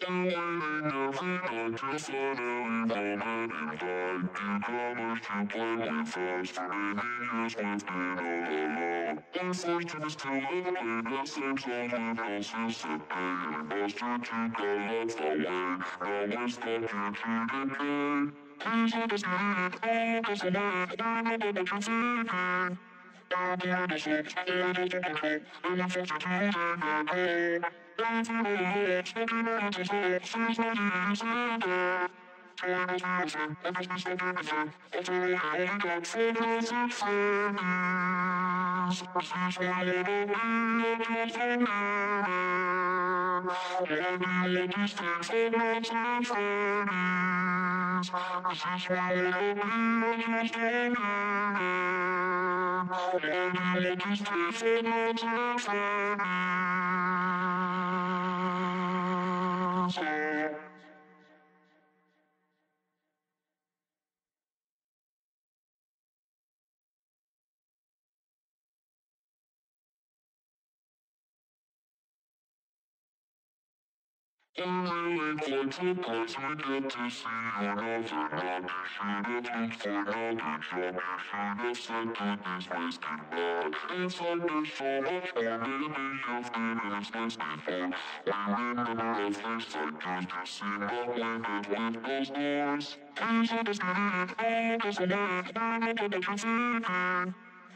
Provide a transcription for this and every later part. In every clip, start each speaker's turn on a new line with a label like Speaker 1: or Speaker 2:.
Speaker 1: Play with us. Been all with us. Please away. We know what you're thinking. All the ownership, the energy liquid, and the filter tied in my brain. Lines in the lips, thinking I to say, seems like you answered Time is rising, everything's been everything. It's really high and good, signals and flames. This is why you don't need anything else. Let me understand signals and flames. This is why you don't need anything else. A man. Why we want these things for quite surprised we get to see another night. You should have looked for another job. You should have said to this place goodbye. Inside there's so much more. Maybe you've been in this place before. We remember at first sight cause you seem acquainted with those doors. Please understand it, all goes away. We know what you're thinking.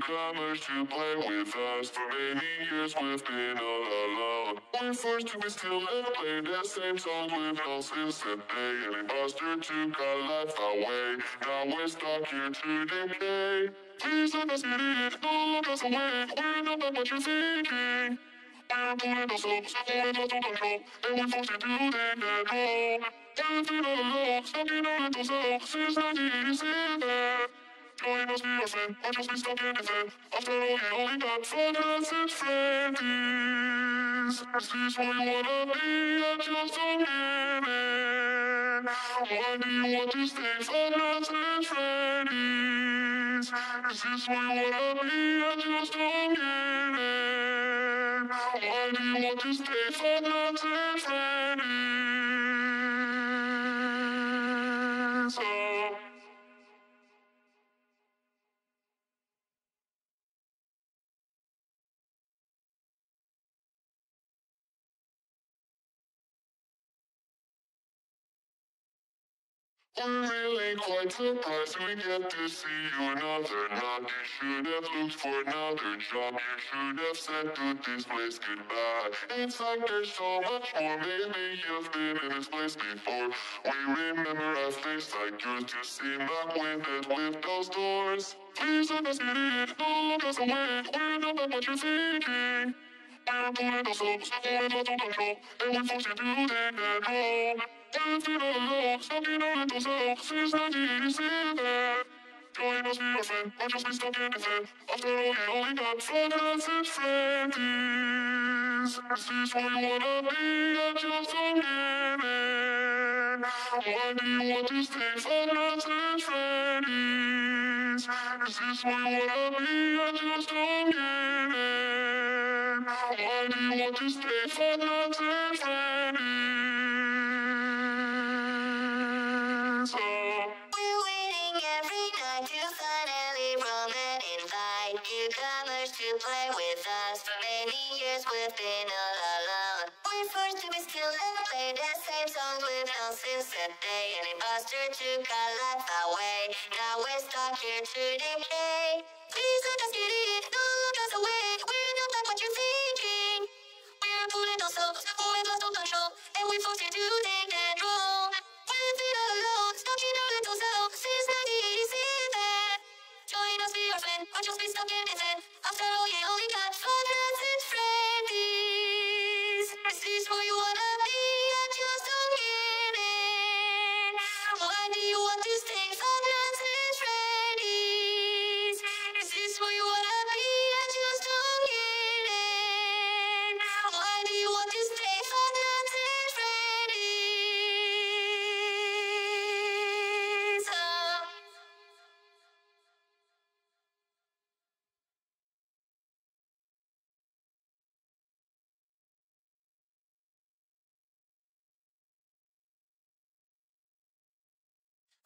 Speaker 1: newcomers to play with us. For many years we've been all alone. We're forced to be still and play the same song with us the day. And imposter took our life away. Now we're stuck here to decay. Please let us get it, don't look us away. We know not what you're thinking. We're pulling ourselves, holding us to control, and we're forced to do take it home. To the love, stuck in our mental self, since 1987. Join us, be our friend, or just be stuck in his head. After all, we only got four and friends. This is why you wanna be a just a man. Why do you want to stay for girls and? This is why you wanna be a just a man. Why do you want to stay for girls and friends? We're really quite surprised we get to see you another night. You should have looked for another job. You should have said to this place goodbye. It's like there's so much more. Maybe you've been in this place before. We remember a face like yours. You seem acquainted with those doors. Please let us get it. Don't look us away. We know not what you're thinking. We're pulling ourselves, holding us to control, and we're forced to do take it home. Down to the lodge, stuck in our mental self, since 1987. Join us, be our friend, or just be stuck in his head. After all, we only got four and friends. This is why you wanna be a just a man. Why do you want to stay for and friends? This is why you wanna be a just a man. Why do you want to stay for
Speaker 2: many years we've been all alone. We're forced to be still and play the same songs we've held since that day. An imposter took our life away. Now we're stuck here to decay. Please let us get it, don't look us away. We're not like what you're thinking. We're pulling ourselves, we've lost all control, and we're forced to take that role. We've been all alone, stuck
Speaker 3: in our little cell since 1987. Join us, be our friend, or just be stuck in it then. After all, yeah, only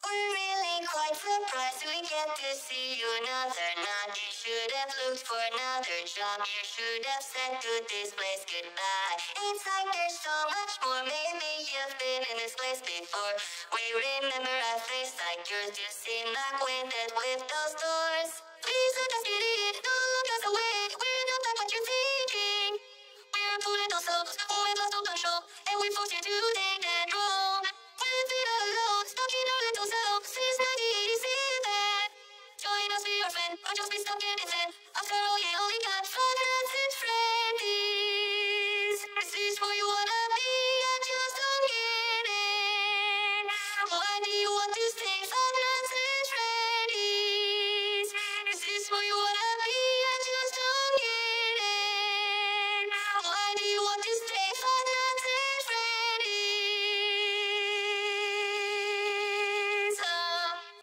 Speaker 2: We're really quite surprised we get to see you another night. You should have looked for another job. You should have said to this place goodbye. It's like there's so much more. Maybe you've been in this place before. We remember a face like yours. You seem like when that with those.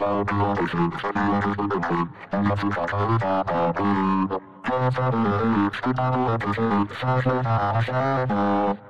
Speaker 2: Thank you.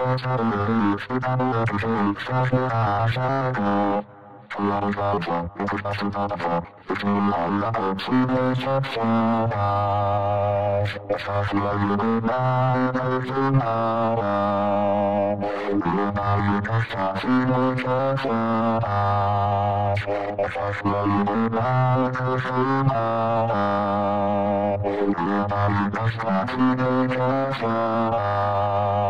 Speaker 2: 소설을 쓰다보아 주실 사실아시고 불러오셔서 그것보다서 주얼라 고침을 접수하 사실을 말을 전하라 그나의 사실을 접수하 사실을 말을 전하라 그나의 사실을 접수하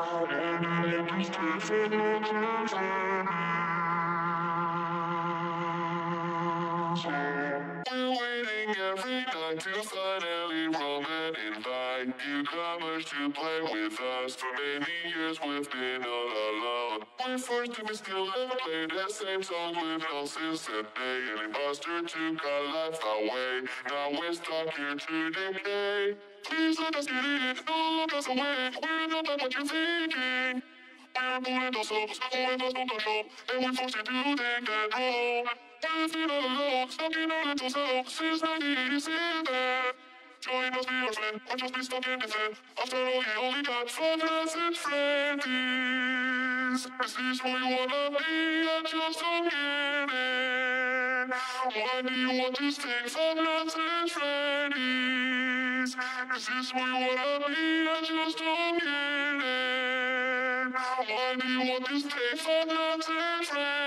Speaker 1: We're waiting every night to finally roam and invite newcomers to play with us. For many years we've been forced to be still and play the same songs with all since that day. And imposter took our life away. Now we're stuck here to decay. Please let us get it, don't look us away. We're not like what you're thinking. We're pulling ourselves, pulling us the shop, and we're forced to do things at home. We're feeling alone, stuck in our little self, since 1987. Join us, be our friend, or just be stuck in the sand. After all, you only got fun as and friends. Is this who you wanna be? I just don't get it. Why do you want to stay as and friends? Is this who you wanna be? I just don't get it. Why do you want to stay as and friends?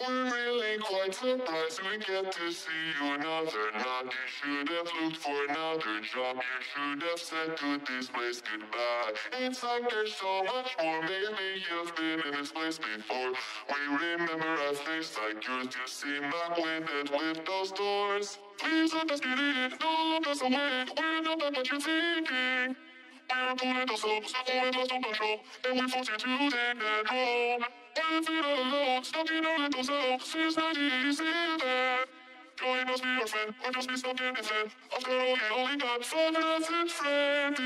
Speaker 1: We're really quite surprised we get to see you another night. You should have looked for another job. You should have said to this place goodbye. It's like there's so much more. Maybe you've been in this place before. We remember a face like yours. You seem winded with those doors. Please let us get in. Don't look us away. We're not like what you're thinking. We're pulling ourselves, pulling us from control, and we force you to take that home. Feeling alone, stuck in our little self since 1987. Join us, be our friend, or just be stuck in the sand. After all, you only got fun as and friends.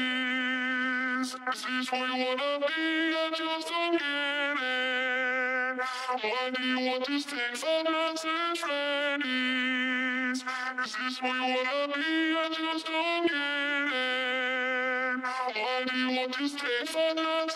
Speaker 1: Is this who you wanna be? I just don't get it. Why do you want to stay fun as and friends? Is this who you wanna be? I just don't get it. Why do you want fun as and friends?